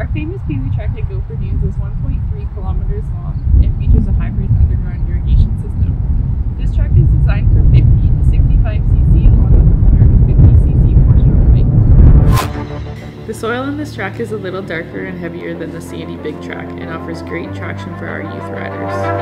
Our famous Peewee track at Gopher Dunes is 1.3 kilometers long and features a hybrid underground irrigation system. This track is designed for 50 to 65 cc along with 150 cc portion of the. The soil on this track is a little darker and heavier than the sandy big track and offers great traction for our youth riders.